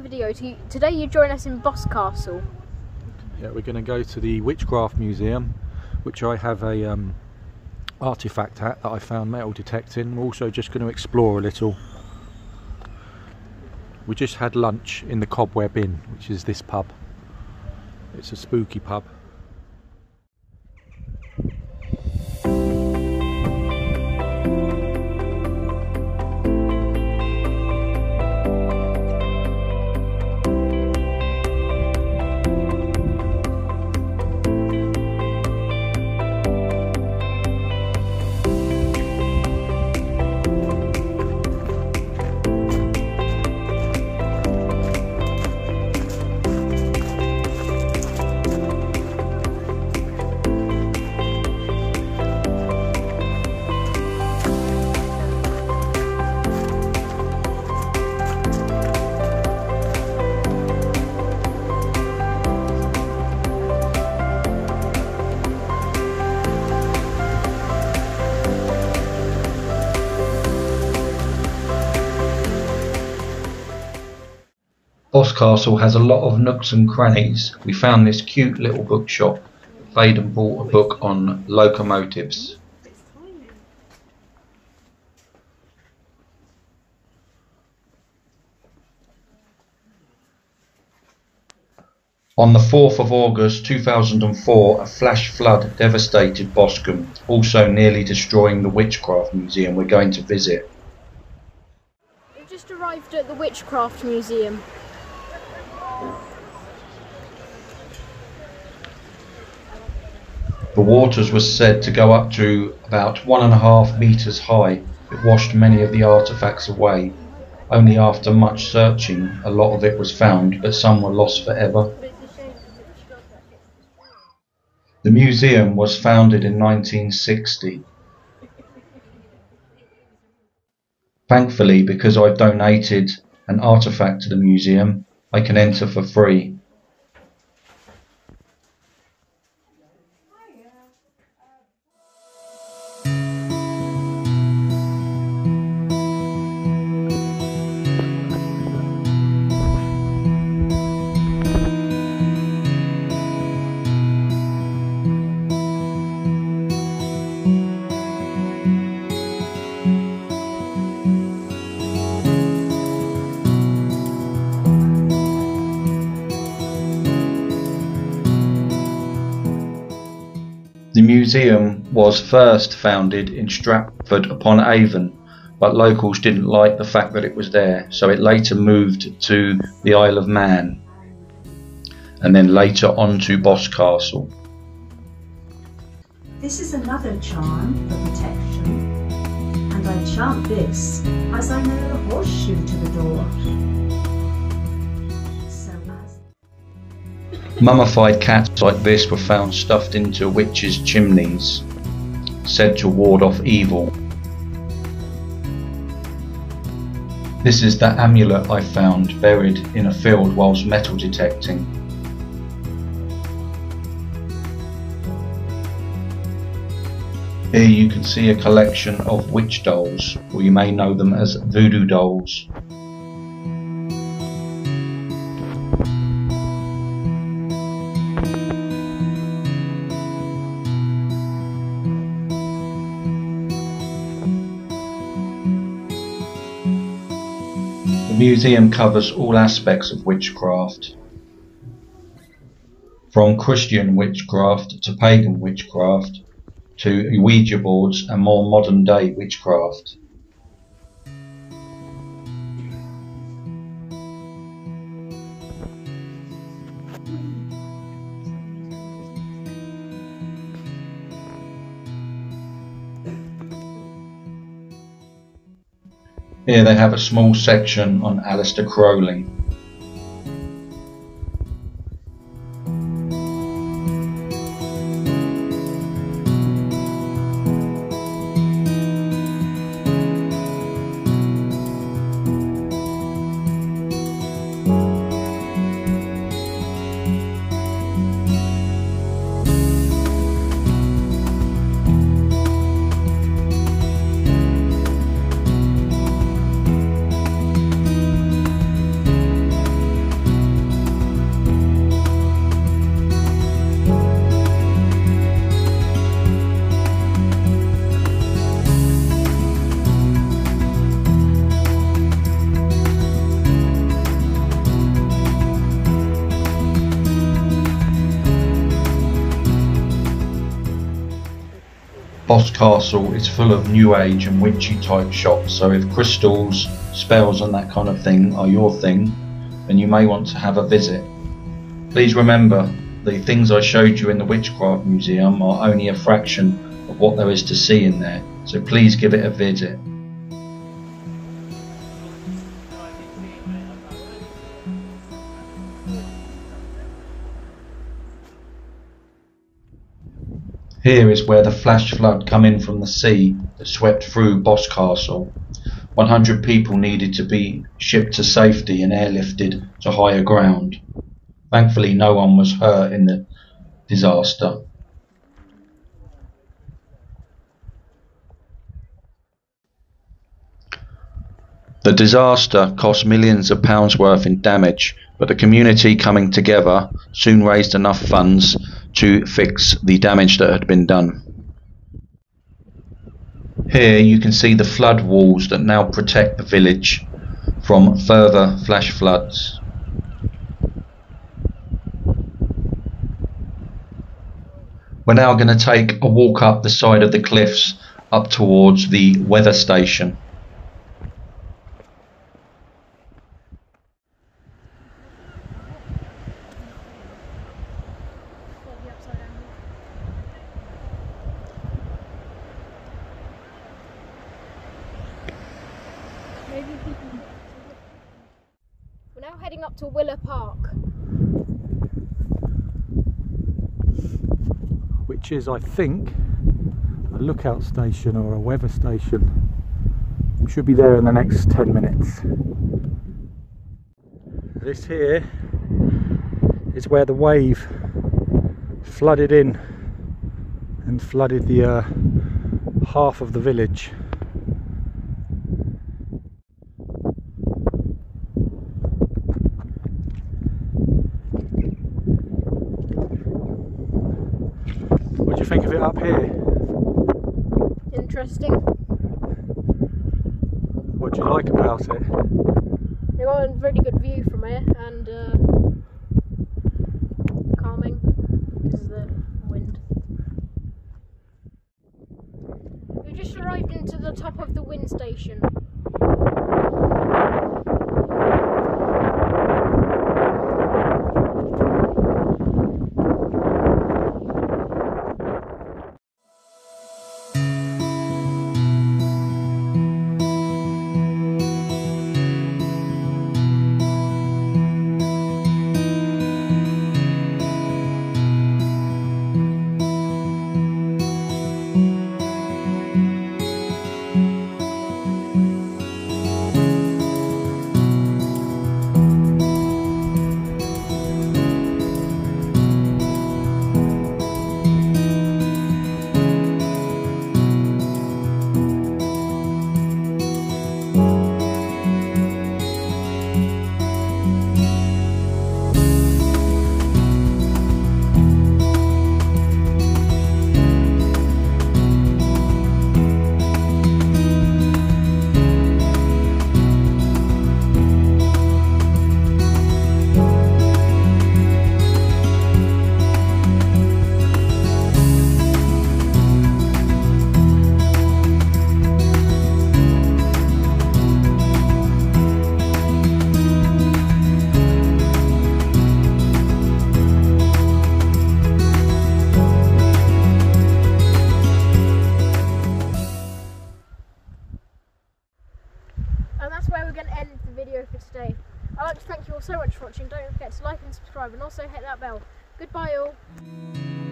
video. Today you join us in Boscastle. Yeah, we're going to go to the Witchcraft Museum, which I have a um, artifact at that I found metal detecting. We're also just going to explore a little. We just had lunch in the Cobweb Inn, which is this pub. It's a spooky pub. Boscastle has a lot of nooks and crannies. We found this cute little bookshop. Faden bought a book on locomotives. On the 4th of August 2004, a flash flood devastated Boscombe, also nearly destroying the Witchcraft Museum we're going to visit. We've just arrived at the Witchcraft Museum. The waters were said to go up to about one and a half metres high. It washed many of the artefacts away. Only after much searching a lot of it was found, but some were lost forever. The museum was founded in 1960. Thankfully, because I've donated an artefact to the museum, I can enter for free. Museum was first founded in Stratford upon Avon, but locals didn't like the fact that it was there, so it later moved to the Isle of Man and then later on to Boscastle. This is another charm for protection, and I chant this as I nail a horseshoe to the door. Mummified cats like this were found stuffed into witches' chimneys, said to ward off evil. This is the amulet I found buried in a field whilst metal detecting. Here you can see a collection of witch dolls, or you may know them as voodoo dolls. Museum covers all aspects of witchcraft, from Christian witchcraft to pagan witchcraft to Ouija boards and more modern day witchcraft. Here they have a small section on Aleister Crowley. Boscastle is full of new age and witchy type shops, so if crystals, spells, and that kind of thing are your thing, then you may want to have a visit. Please remember, the things I showed you in the Witchcraft Museum are only a fraction of what there is to see in there, so please give it a visit. Here is where the flash flood come in from the sea that swept through Boscastle. 100 people needed to be shipped to safety and airlifted to higher ground. Thankfully, no one was hurt in the disaster. The disaster cost millions of pounds worth in damage, but the community coming together soon raised enough funds to fix the damage that had been done. Here you can see the flood walls that now protect the village from further flash floods. We're now going to take a walk up the side of the cliffs up towards the weather station. Maybe people. We're now heading up to Willapark. which is, I think, a lookout station or a weather station. We should be there in the next 10 minutes. This here is where the wave flooded in and flooded the uh, half of the village. You think of it up here? Interesting. What do you like about it? We got a really good view from here and uh, calming because of the wind. We just arrived into the top of the wind station. Going to end the video for today. I'd like to thank you all so much for watching. Don't forget to like and subscribe and also hit that bell. Goodbye all.